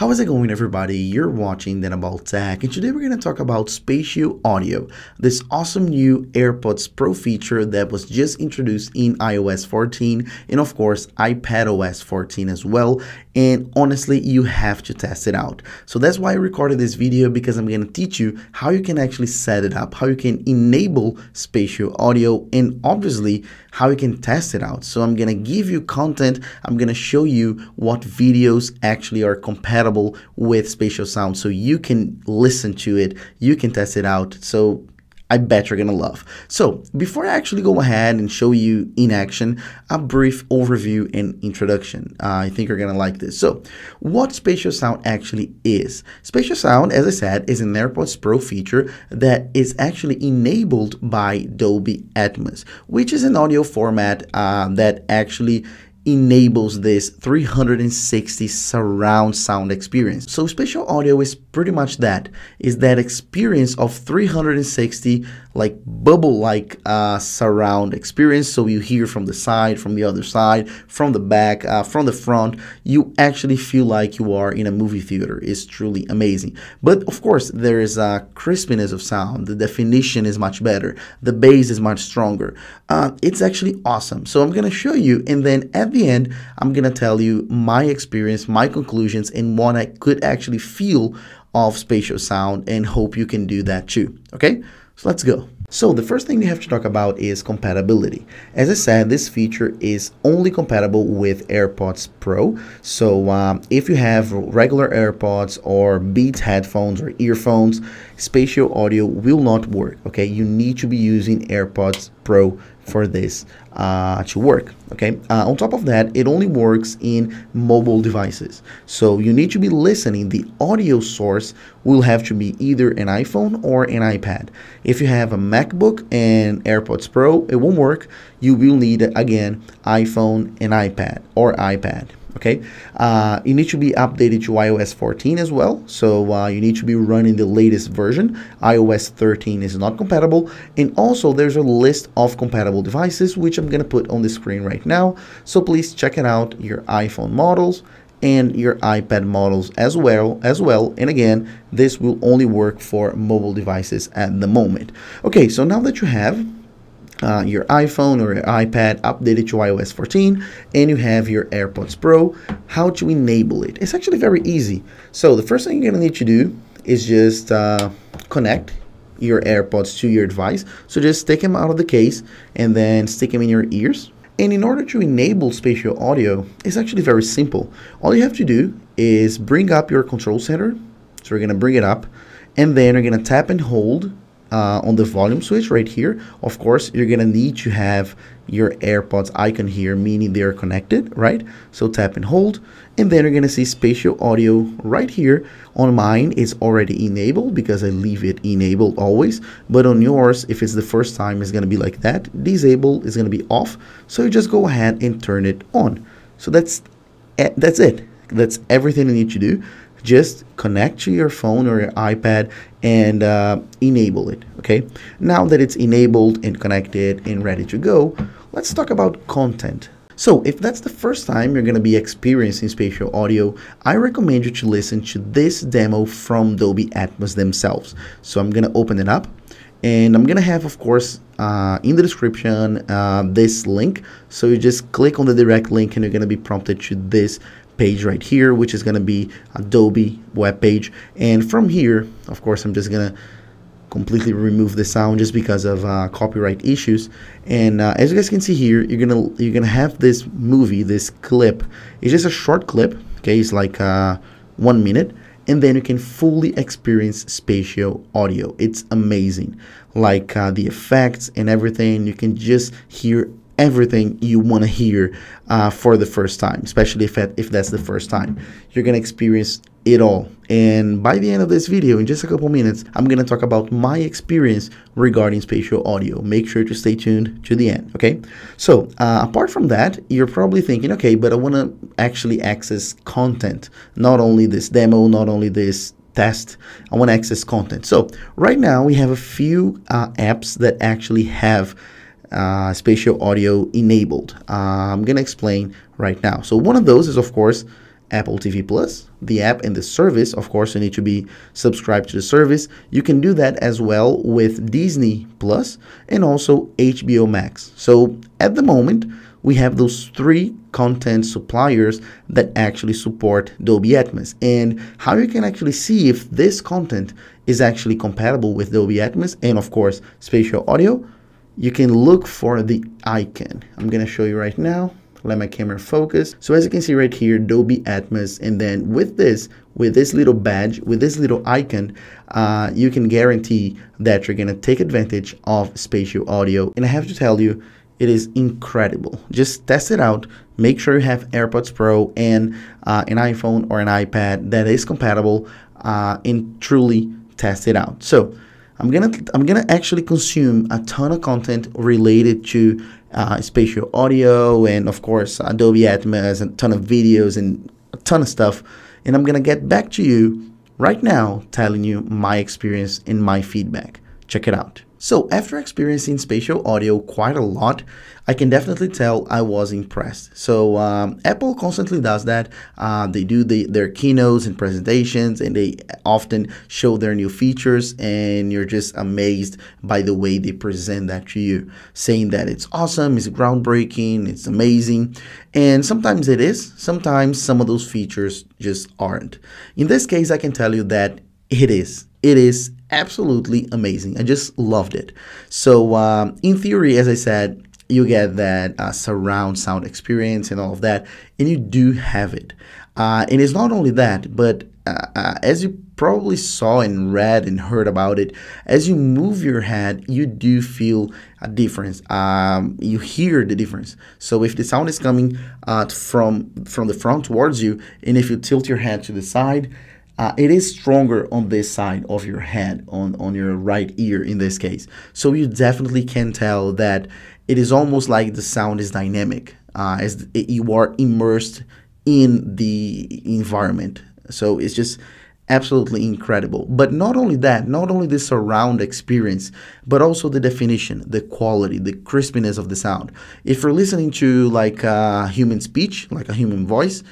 How is it going everybody? You're watching Daniel About Tech and today we're going to talk about Spatial Audio, this awesome new AirPods Pro feature that was just introduced in iOS 14 and of course iPadOS 14 as well and honestly you have to test it out. So that's why I recorded this video because I'm going to teach you how you can actually set it up, how you can enable Spatial Audio and obviously how you can test it out. So I'm going to give you content, I'm going to show you what videos actually are compatible with spatial sound so you can listen to it, you can test it out. So I bet you're gonna love. So before I actually go ahead and show you in action, a brief overview and introduction. Uh, I think you're gonna like this. So what spatial sound actually is. Spatial sound, as I said, is an AirPods Pro feature that is actually enabled by Dolby Atmos, which is an audio format uh, that actually enables this 360 surround sound experience. So spatial audio is pretty much that, is that experience of 360 like bubble like uh, surround experience. So you hear from the side from the other side from the back uh, from the front. You actually feel like you are in a movie theater. It's truly amazing. But of course there is a crispiness of sound. The definition is much better. The bass is much stronger. Uh, it's actually awesome. So I'm gonna show you and then at the end I'm gonna tell you my experience my conclusions and what I could actually feel of spatial sound and hope you can do that too. Okay so let's go. So the first thing we have to talk about is compatibility. As I said, this feature is only compatible with AirPods Pro. So um, if you have regular AirPods or Beats headphones or earphones, spatial audio will not work. Okay, you need to be using AirPods Pro for this uh, to work. Okay. Uh, on top of that, it only works in mobile devices. So you need to be listening. The audio source will have to be either an iPhone or an iPad. If you have a MacBook and AirPods Pro, it won't work. You will need again iPhone and iPad or iPad okay? Uh, you need to be updated to iOS 14 as well. So uh, you need to be running the latest version. iOS 13 is not compatible. And also there's a list of compatible devices which I'm gonna put on the screen right now. So please check it out your iPhone models and your iPad models as well as well. And again this will only work for mobile devices at the moment. Okay so now that you have uh, your iPhone or your iPad updated to iOS 14 and you have your AirPods Pro, how to enable it. It's actually very easy. So the first thing you're to need to do is just uh, connect your AirPods to your device. So just take them out of the case and then stick them in your ears. And in order to enable spatial audio, it's actually very simple. All you have to do is bring up your control center. So we're to bring it up and then you're to tap and hold uh, on the volume switch right here, of course, you're gonna need to have your AirPods icon here, meaning they're connected, right? So tap and hold, and then you're gonna see spatial audio right here. On mine, it's already enabled because I leave it enabled always, but on yours, if it's the first time, it's gonna be like that. Disable is gonna be off, so you just go ahead and turn it on. So that's that's it. That's everything you need to do just connect to your phone or your iPad and uh, enable it. Okay. Now that it's enabled and connected and ready to go, let's talk about content. So if that's the first time you're going to be experiencing spatial audio, I recommend you to listen to this demo from Dolby Atmos themselves. So I'm going to open it up and I'm going to have, of course, uh, in the description, uh, this link. So you just click on the direct link and you're going to be prompted to this page right here, which is going to be a Dolby web page. And from here, of course, I'm just going to completely remove the sound just because of uh, copyright issues. And uh, as you guys can see here, you're gonna you're gonna have this movie, this clip. It's just a short clip. Okay, it's like uh, one minute, and then you can fully experience spatial audio. It's amazing, like uh, the effects and everything. You can just hear everything you want to hear uh, for the first time, especially if, that, if that's the first time. You're going to experience it all. And by the end of this video, in just a couple minutes, I'm going to talk about my experience regarding spatial audio. Make sure to stay tuned to the end, okay? So, uh, apart from that, you're probably thinking, okay, but I want to actually access content, not only this demo, not only this test, I want to access content. So, right now, we have a few uh, apps that actually have uh, spatial audio enabled. Uh, I'm going to explain right now. So one of those is, of course, Apple TV Plus, the app and the service. Of course, you need to be subscribed to the service. You can do that as well with Disney Plus and also HBO Max. So at the moment, we have those three content suppliers that actually support Dolby Atmos and how you can actually see if this content is actually compatible with Dolby Atmos and of course spatial audio you can look for the icon I'm gonna show you right now let my camera focus so as you can see right here Dolby Atmos and then with this with this little badge with this little icon uh, you can guarantee that you're gonna take advantage of spatial audio and I have to tell you it is incredible. Just test it out. Make sure you have AirPods Pro and uh, an iPhone or an iPad that is compatible uh, and truly test it out. So I'm gonna I'm gonna actually consume a ton of content related to uh, spatial audio and of course Dolby Atmos and a ton of videos and a ton of stuff. And I'm gonna get back to you right now telling you my experience and my feedback. Check it out. So after experiencing spatial audio quite a lot, I can definitely tell I was impressed. So um, Apple constantly does that. Uh, they do the, their keynotes and presentations, and they often show their new features, and you're just amazed by the way they present that to you, saying that it's awesome, it's groundbreaking, it's amazing. And sometimes it is, sometimes some of those features just aren't. In this case, I can tell you that it is. It is absolutely amazing. I just loved it. So, um, in theory, as I said, you get that uh, surround sound experience and all of that, and you do have it. Uh, and it's not only that, but uh, uh, as you probably saw and read and heard about it, as you move your head, you do feel a difference. Um, you hear the difference. So if the sound is coming uh, from from the front towards you, and if you tilt your head to the side, uh, it is stronger on this side of your head, on, on your right ear in this case. So you definitely can tell that it is almost like the sound is dynamic uh, as you are immersed in the environment. So it's just absolutely incredible. But not only that, not only the surround experience, but also the definition, the quality, the crispiness of the sound. If you're listening to like human speech, like a human voice,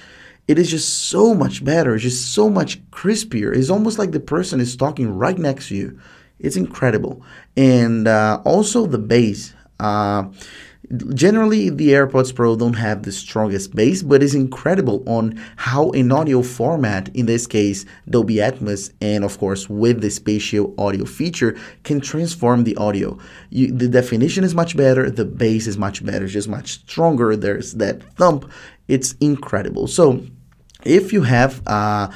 it is just so much better, it's just so much crispier. It's almost like the person is talking right next to you. It's incredible. And uh, also the bass. Uh, generally, the AirPods Pro don't have the strongest bass, but it's incredible on how an audio format, in this case Dolby Atmos, and of course with the spatial audio feature, can transform the audio. You, the definition is much better, the bass is much better, It's just much stronger. There's that thump. It's incredible. So if you have uh,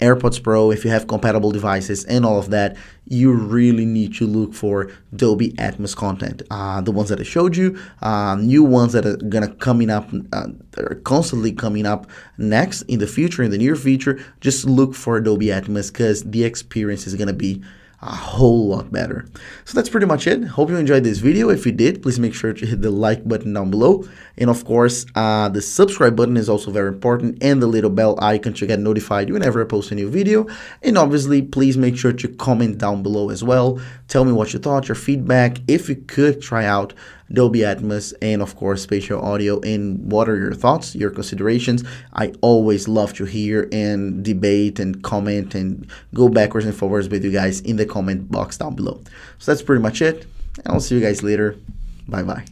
AirPods Pro, if you have compatible devices and all of that, you really need to look for Dolby Atmos content. Uh, the ones that I showed you, uh, new ones that are gonna coming up, uh, are constantly coming up next in the future, in the near future. Just look for Dolby Atmos because the experience is gonna be a whole lot better. So that's pretty much it. Hope you enjoyed this video. If you did, please make sure to hit the like button down below. And of course, uh, the subscribe button is also very important and the little bell icon to get notified whenever I post a new video. And obviously, please make sure to comment down below as well. Tell me what you thought, your feedback. If you could try out Dolby Atmos, and of course spatial audio. And what are your thoughts, your considerations? I always love to hear and debate and comment and go backwards and forwards with you guys in the comment box down below. So that's pretty much it. And I'll see you guys later. Bye bye.